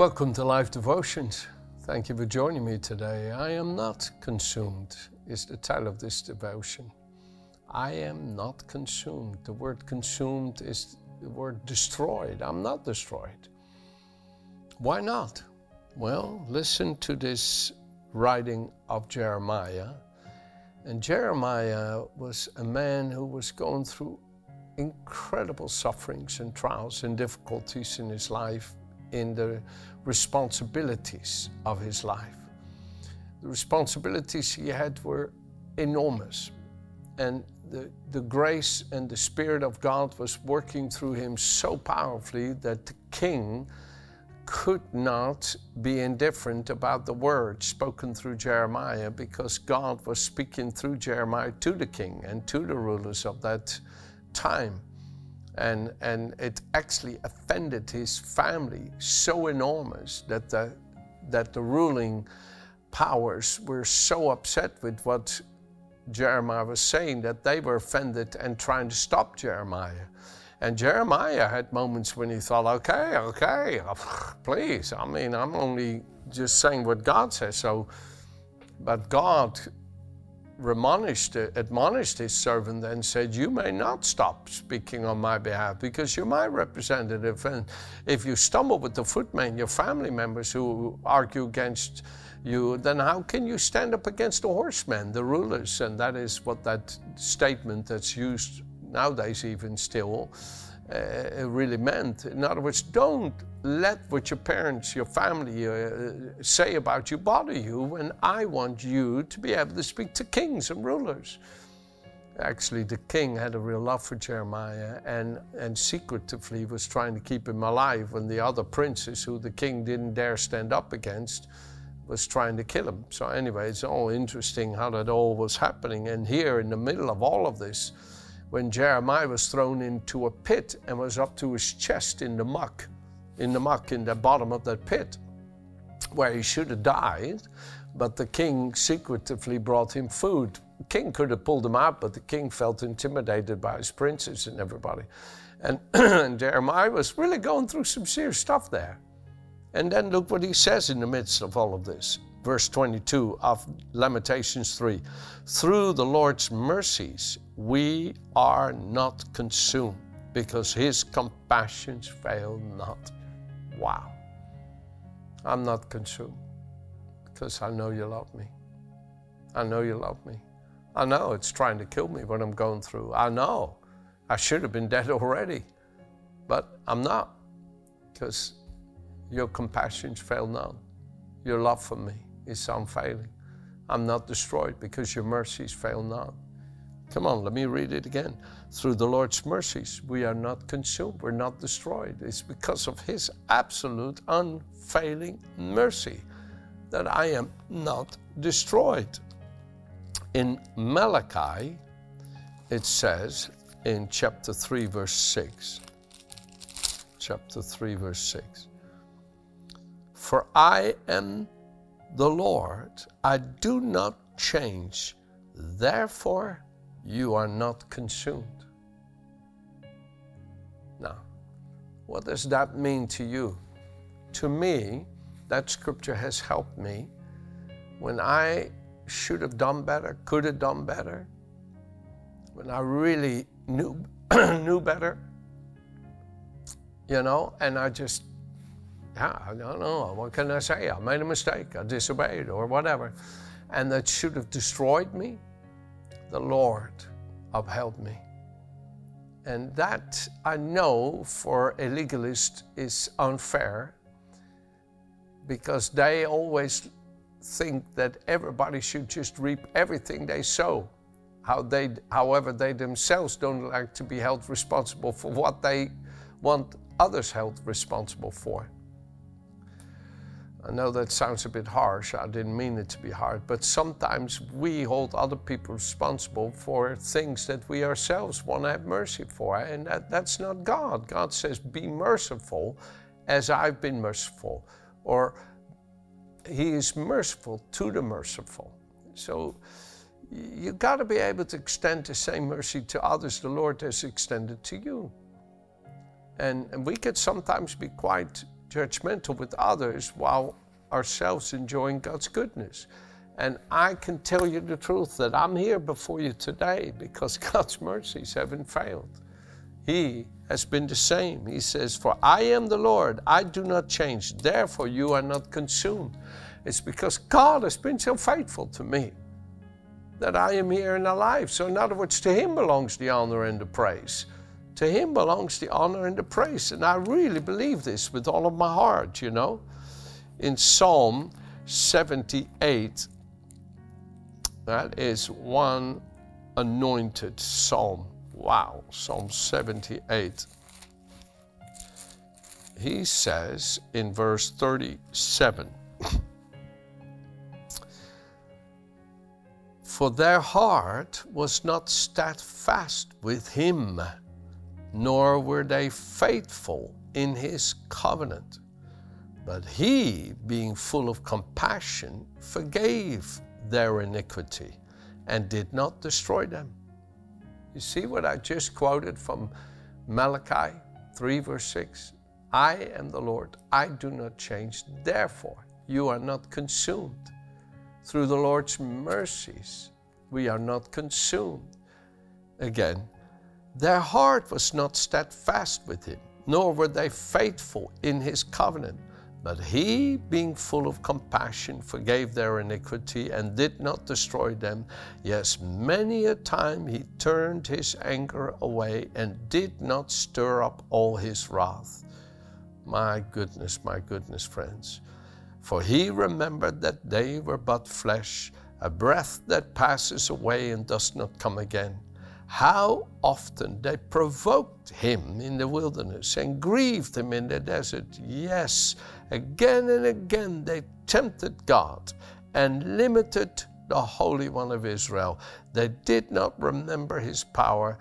Welcome to Life Devotions. Thank you for joining me today. I am not consumed, is the title of this devotion. I am not consumed. The word consumed is the word destroyed. I'm not destroyed. Why not? Well, listen to this writing of Jeremiah. And Jeremiah was a man who was going through incredible sufferings and trials and difficulties in his life in the responsibilities of his life. The responsibilities he had were enormous, and the, the grace and the Spirit of God was working through him so powerfully that the king could not be indifferent about the word spoken through Jeremiah because God was speaking through Jeremiah to the king and to the rulers of that time and, and it actually offended his family so enormous that the, that the ruling powers were so upset with what Jeremiah was saying that they were offended and trying to stop Jeremiah. And Jeremiah had moments when he thought, okay, okay, please. I mean, I'm only just saying what God says. So, but God admonished, admonished his servant and said, You may not stop speaking on my behalf because you're my representative. And if you stumble with the footmen, your family members who argue against you, then how can you stand up against the horsemen, the rulers? And that is what that statement that's used nowadays, even still, uh, really meant. In other words, don't let what your parents, your family uh, say about you bother you, and I want you to be able to speak to kings and rulers. Actually, the king had a real love for Jeremiah and, and secretively was trying to keep him alive when the other princes, who the king didn't dare stand up against, was trying to kill him. So, anyway, it's all interesting how that all was happening. And here, in the middle of all of this, when Jeremiah was thrown into a pit and was up to his chest in the muck, in the muck in the bottom of that pit, where he should have died, but the king secretively brought him food. The king could have pulled him out, but the king felt intimidated by his princes and everybody. And, and Jeremiah was really going through some serious stuff there. And then look what he says in the midst of all of this. Verse 22 of Lamentations 3 Through the Lord's mercies, we are not consumed because his compassions fail not. Wow. I'm not consumed because I know you love me. I know you love me. I know it's trying to kill me what I'm going through. I know I should have been dead already, but I'm not because your compassions fail not. Your love for me is unfailing. I'm not destroyed because your mercies fail not. Come on, let me read it again. Through the Lord's mercies, we are not consumed, we're not destroyed. It's because of His absolute, unfailing mercy that I am not destroyed. In Malachi, it says in chapter 3, verse 6, chapter 3, verse 6, For I am the Lord, I do not change, therefore you are not consumed. Now, what does that mean to you? To me, that scripture has helped me when I should have done better, could have done better, when I really knew, knew better, you know, and I just, Ah, I don't know, what can I say? I made a mistake, I disobeyed, or whatever. And that should have destroyed me the Lord upheld me. And that I know for a legalist is unfair because they always think that everybody should just reap everything they sow. How they, however, they themselves don't like to be held responsible for what they want others held responsible for. I know that sounds a bit harsh. I didn't mean it to be hard, but sometimes we hold other people responsible for things that we ourselves want to have mercy for, and that, that's not God. God says, Be merciful as I've been merciful, or He is merciful to the merciful. So you've got to be able to extend the same mercy to others the Lord has extended to you. And, and we could sometimes be quite judgmental with others while ourselves enjoying God's goodness. And I can tell you the truth that I'm here before you today because God's mercies haven't failed. He has been the same. He says, For I am the Lord, I do not change, therefore you are not consumed. It's because God has been so faithful to me that I am here and alive. So, in other words, to Him belongs the honor and the praise. To Him belongs the honor and the praise. And I really believe this with all of my heart, you know. In Psalm 78, that is one anointed psalm. Wow, Psalm 78. He says in verse 37 For their heart was not steadfast with him, nor were they faithful in his covenant. But he, being full of compassion, forgave their iniquity and did not destroy them. You see what I just quoted from Malachi 3, verse 6? I am the Lord, I do not change, therefore you are not consumed. Through the Lord's mercies, we are not consumed. Again, their heart was not steadfast with him, nor were they faithful in his covenant. But he, being full of compassion, forgave their iniquity and did not destroy them. Yes, many a time he turned his anger away and did not stir up all his wrath. My goodness, my goodness, friends. For he remembered that they were but flesh, a breath that passes away and does not come again. How often they provoked him in the wilderness and grieved him in the desert. Yes, again and again they tempted God and limited the Holy One of Israel. They did not remember his power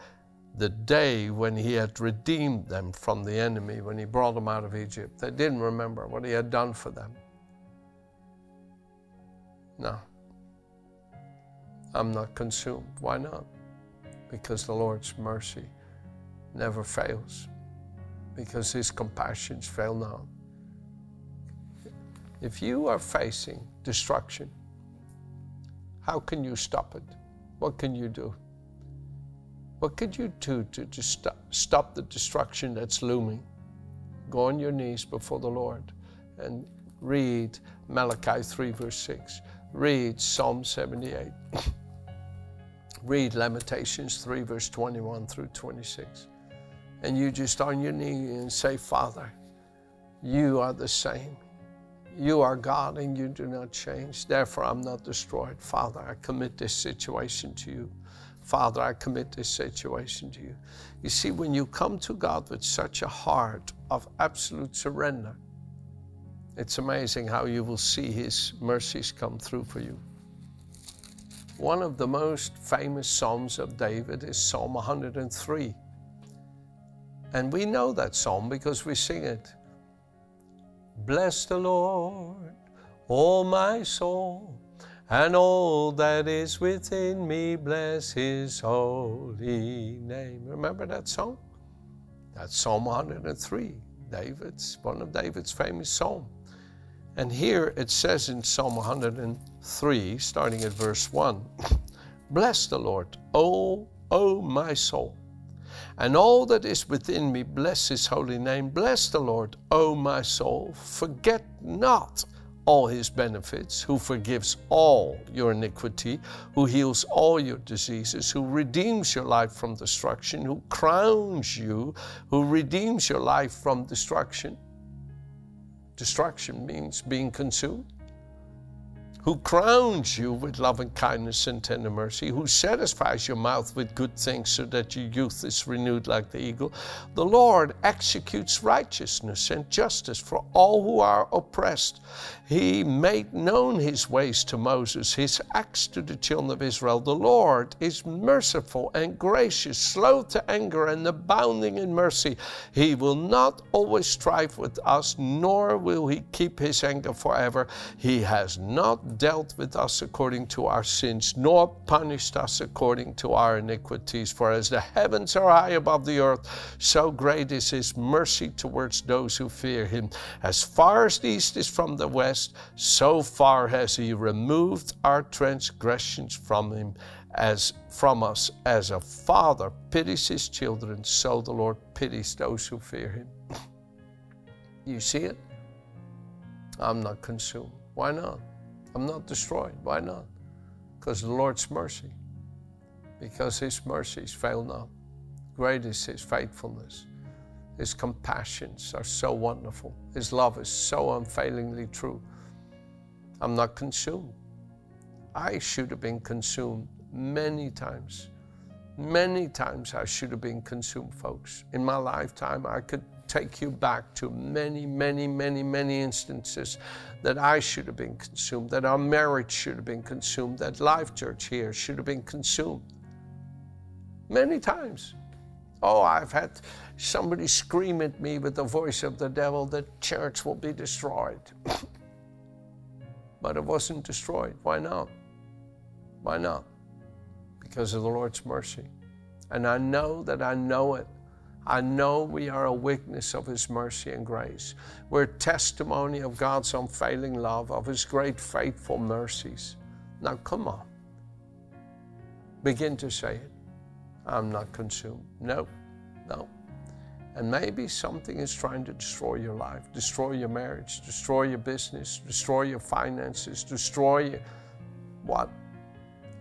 the day when he had redeemed them from the enemy, when he brought them out of Egypt. They didn't remember what he had done for them. No. I'm not consumed. Why not? Because the Lord's mercy never fails, because His compassions fail not. If you are facing destruction, how can you stop it? What can you do? What could you do to, to stop, stop the destruction that's looming? Go on your knees before the Lord and read Malachi 3, verse 6. Read Psalm 78. read Lamentations 3, verse 21 through 26. And you just on your knee and say, Father, you are the same. You are God and you do not change. Therefore, I'm not destroyed. Father, I commit this situation to you. Father, I commit this situation to you. You see, when you come to God with such a heart of absolute surrender, it's amazing how you will see His mercies come through for you. One of the most famous Psalms of David is Psalm 103. And we know that psalm because we sing it. Bless the Lord, O my soul, and all that is within me, bless his holy name. Remember that song? That's Psalm 103, David's, one of David's famous psalms. And here it says in Psalm 103, starting at verse 1 Bless the Lord, O, O my soul, and all that is within me, bless his holy name. Bless the Lord, O my soul. Forget not all his benefits, who forgives all your iniquity, who heals all your diseases, who redeems your life from destruction, who crowns you, who redeems your life from destruction Destruction means being consumed who crowns you with loving kindness and tender mercy, who satisfies your mouth with good things so that your youth is renewed like the eagle. The Lord executes righteousness and justice for all who are oppressed. He made known his ways to Moses, his acts to the children of Israel. The Lord is merciful and gracious, slow to anger, and abounding in mercy. He will not always strive with us, nor will he keep his anger forever. He has not dealt with us according to our sins, nor punished us according to our iniquities. For as the heavens are high above the earth, so great is his mercy towards those who fear him. As far as the east is from the west, so far has he removed our transgressions from him as from us. As a father pities his children so the lord pities those who fear him. You see it? I'm not consumed. Why not i'm not destroyed. Why not? Because the lord's mercy. Because his mercies fail not. Great is his faithfulness. His compassions are so wonderful. His love is so unfailingly true. I'm not consumed. I should have been consumed many times. Many times I should have been consumed, folks. In my lifetime, I could take you back to many, many, many, many instances that I should have been consumed, that our marriage should have been consumed, that Life Church here should have been consumed. Many times. Oh, I've had somebody scream at me with the voice of the devil that church will be destroyed. but it wasn't destroyed. Why not? Why not? because of the Lord's mercy. And I know that I know it. I know we are a witness of His mercy and grace. We're testimony of God's unfailing love, of His great faithful mercies. Now, come on. Begin to say it. I'm not consumed. No, no. And maybe something is trying to destroy your life, destroy your marriage, destroy your business, destroy your finances, destroy your what?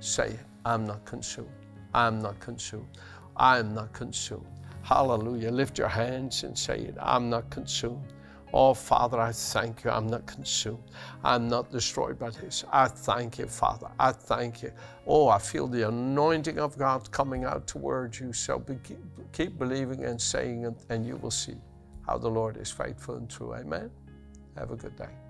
Say it. I'm not consumed. I'm not consumed. I'm not consumed. Hallelujah. Lift your hands and say it. I'm not consumed. Oh, Father, I thank you. I'm not consumed. I'm not destroyed by this. I thank you, Father. I thank you. Oh, I feel the anointing of God coming out towards you. So be, keep believing and saying it, and you will see how the Lord is faithful and true. Amen. Have a good day.